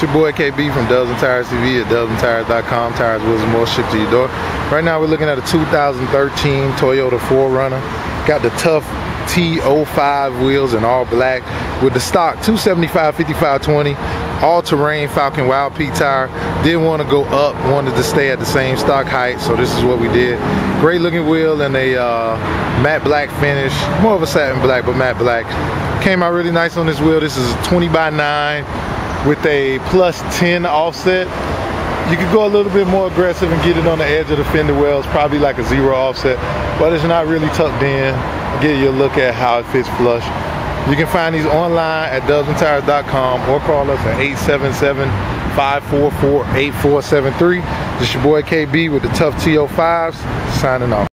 It's your boy KB from and Tires TV at DUBSandTIRES.com. Tires, wheels, and more shipped to your door. Right now we're looking at a 2013 Toyota 4Runner. Got the Tuff T05 wheels in all black with the stock 275 55 20 all-terrain Falken Wild Peak tire didn't want to go up wanted to stay at the same stock height so this is what we did great looking wheel and a uh, matte black finish more of a satin black but matte black came out really nice on this wheel this is a 20 by 9 with a plus 10 offset you could go a little bit more aggressive and get it on the edge of the fender wells probably like a zero offset but it's not really tucked in get you a look at how it fits flush. You can find these online at dubsandtires.com or call us at 877-544-8473. This your boy KB with the Tuff T05s signing off.